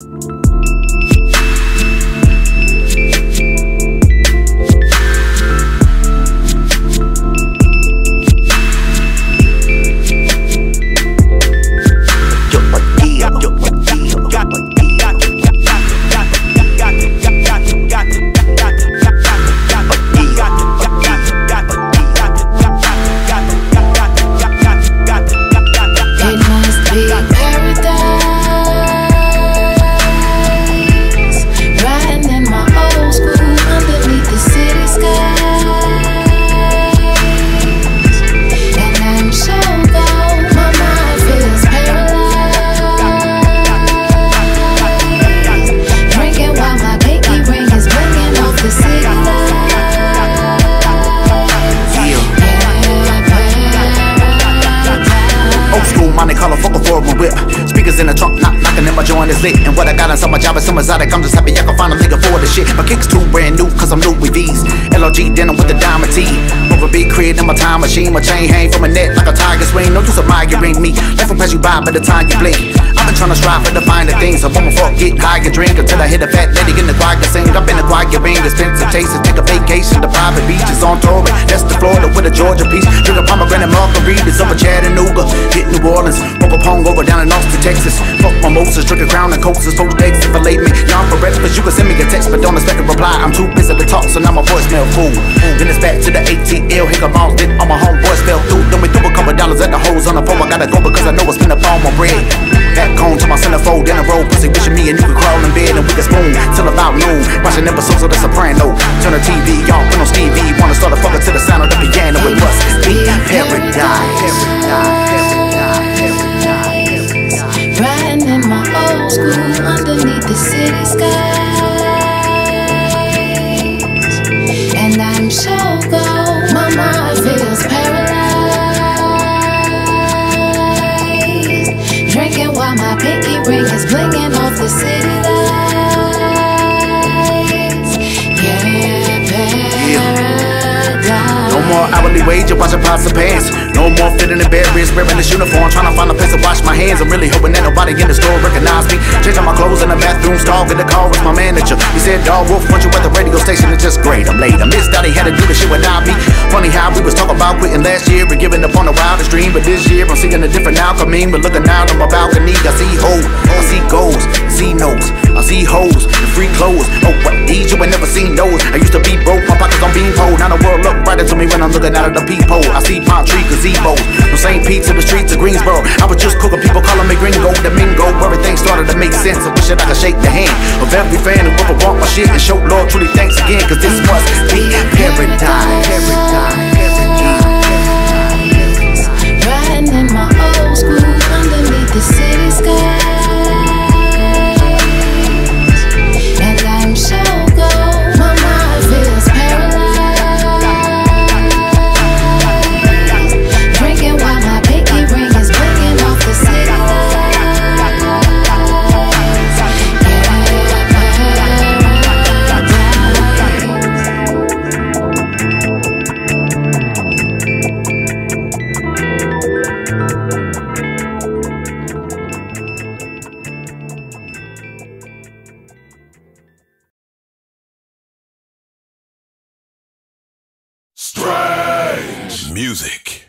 in my joint is lit. And what I got inside my job is some exotic. I'm just happy I can finally afford the shit. My kicks too brand new, cause I'm new with these. LOG denim with the diamond T. Over big crib in my time machine. My chain hang from a neck like a tiger swing. No use of migraine me. Life will pass you by by the time you blink. I've been trying to strive for the finer things. I want my fuck, get high and drink until I hit a fat lady in the choir sing. I've been a choir ring, expensive tastes, take a vacation to private beaches on tour. That's the Florida with a Georgia piece. Drink a pomegranate margaritas over Chattanooga. Hit New Orleans, woke up hungover down in Austin, Texas. Mimosas, drinking crown and coasters, four eggs and fillet me. I'm for breakfast, you can send me a text, but don't expect a reply. I'm too busy to talk, so now my voicemail full. Then it's back to the ATL, hiccup balls, then all my homeboys fell through. Then we threw a couple dollars at the hoes on the phone. I gotta go because I know it's been a fall my bread. Back home to my centerfold, in a row, pussy wishing me and you could crawl in bed and we could spoon till about noon. Watching episodes of The Soprano. Turn the TV off, put on Stevie. Wanna start a fucker to the sound of the piano. It must be paradise. paradise. School underneath the city skies. And I'm so cold, my mind feels paralyzed. Drinking while my pinky ring is blinking off the city lights. Yeah, paradise. No more hourly wage or washing pots and pans. No more fitting in bed, wrist wearing this uniform. Trying to find a place to wash I'm really hoping that nobody in the store recognize me. Changing my clothes in the bathroom stall. Get the call with my manager. He said, Dog Wolf, want you at the radio station. It's just great. I'm late. I missed out. He had to do the shit without me. Funny how we was talking about quitting last year and giving up on the wildest dream. But this year I'm seeing a different outcome. But looking out on my balcony, I see hope. I see goals. I see notes. I see hoes and free clothes. Oh, what these you ain't never seen those. I used to be broke. My pockets on being pole. Now the world look brighter to me when I'm looking out of the peephole. I see palm tree gazebos. From St. Pete to the streets of Greensboro. I was just cooking, gringo, domingo. Everything started to make sense. I wish that I could shake the hand of every fan who ever bought my shit and show Lord truly Strange music.